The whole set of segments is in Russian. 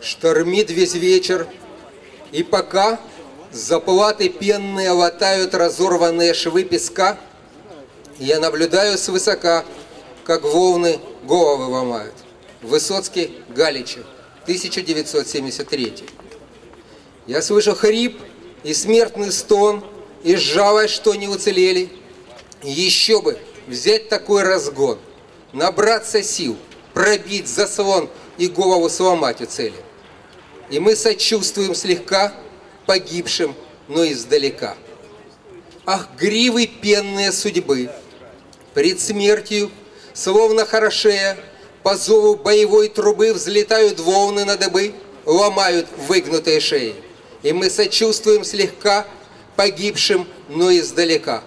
Штормит весь вечер, и пока заплаты пенные латают разорванные швы песка, я наблюдаю свысока, как волны головы ломают. Высоцкий, Галичи, 1973. Я слышу хрип и смертный стон, и жалость, что не уцелели. Еще бы взять такой разгон, набраться сил, пробить заслон и голову сломать у цели. И мы сочувствуем слегка погибшим, но издалека. Ах, гривы пенные судьбы, пред смертью, словно хорошея, по зову боевой трубы взлетают волны на дыбы, ломают выгнутые шеи. И мы сочувствуем слегка погибшим, но издалека.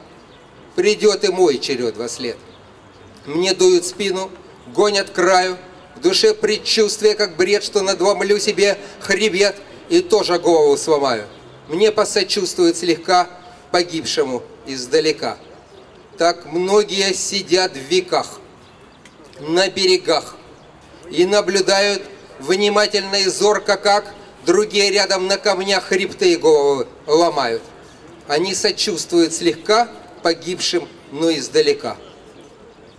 Придет и мой черед во след. Мне дуют спину, гонят краю, в душе предчувствие, как бред, что надломлю себе хребет и тоже голову сломаю. Мне посочувствует слегка погибшему издалека. Так многие сидят в веках, на берегах и наблюдают внимательно и зорко, как другие рядом на камнях хребты и головы ломают. Они сочувствуют слегка погибшим, но издалека.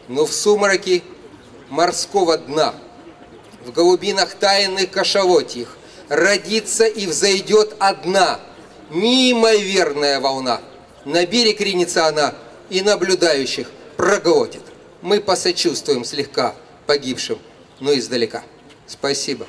Но в сумраке морского дна, в голубинах тайных кашалотьих, родится и взойдет одна неимоверная волна. На берег ринется она и наблюдающих проглотит. Мы посочувствуем слегка погибшим, но издалека. Спасибо.